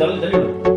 தள்ளி தள்ளி விடும்